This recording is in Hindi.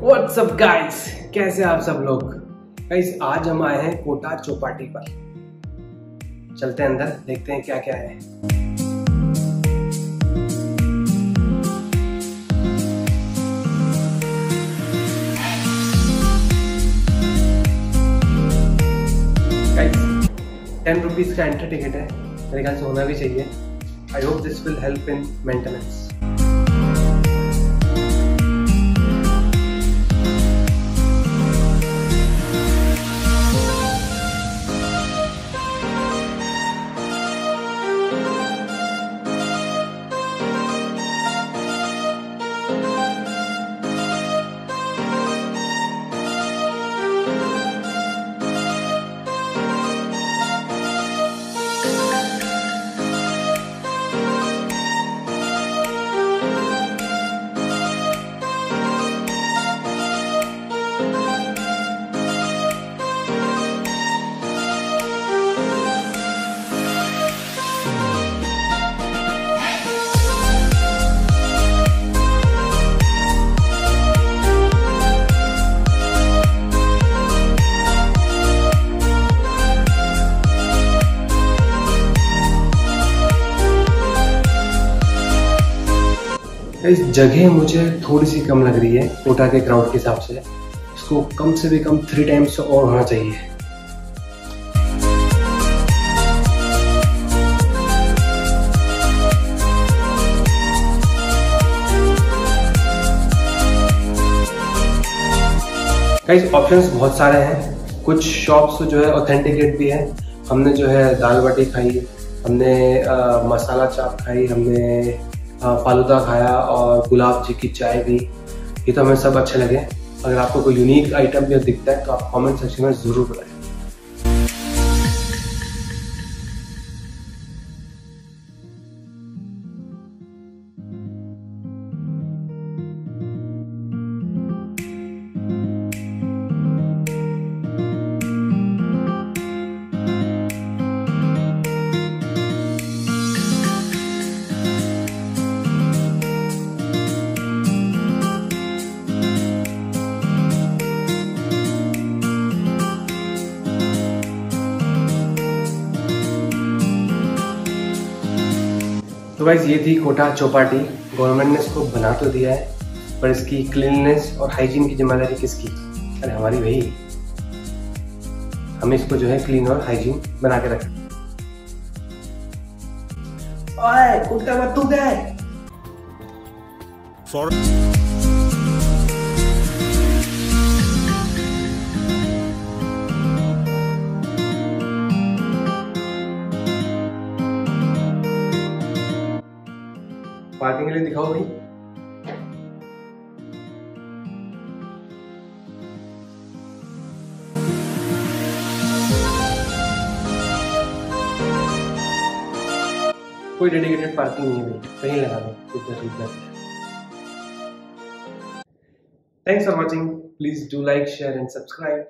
व्हाट्सअप गाइस कैसे आप सब लोग? गाइस आज हम आए हैं कोटा चौपाटी पर। चलते हैं अंदर, देखते हैं क्या क्या है टेन रुपीज़ का एंट्री टिकट है। मेरे ख्याल से होना भी चाहिए। I hope this will help in maintenance इस जगह मुझे थोड़ी सी कम लग रही है कोटा के क्राउड के हिसाब से। इसको कम से भी कम थ्री टाइम्स और होना चाहिए। गाइस ऑप्शंस बहुत सारे हैं। कुछ शॉप्स जो है ऑथेंटिकेट भी है। हमने जो है दाल बाटी खाई हमने आ, मसाला चाप खाई हमने फालूदा खाया और गुलाब जी की चाय भी ये तो हमें सब अच्छे लगे। अगर आपको कोई यूनिक आइटम भी दिखता है तो आप कमेंट सेक्शन में ज़रूर बताएँ। भाई ये थी कोटा चौपाटी। गवर्नमेंट ने इसको बना तो दिया है पर इसकी क्लीननेस और हाइजीन की ज़िम्मेदारी किसकी? अरे हमारी वही। हमें इसको जो है क्लीन और हाइजीन बना के रखें। ओए कुत्ता मत तू गए पार्किंग के लिए दिखाओ भाई। कोई डेडिकेटेड पार्किंग नहीं है भाई। कहीं लगा दो कितना रुपये thanks for watching please do like share and subscribe